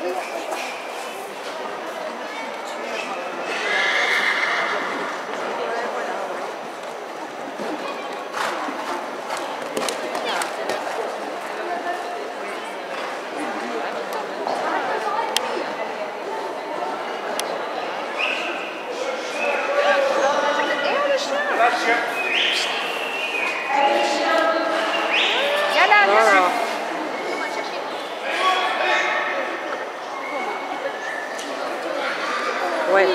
Psst. is het. Ouais.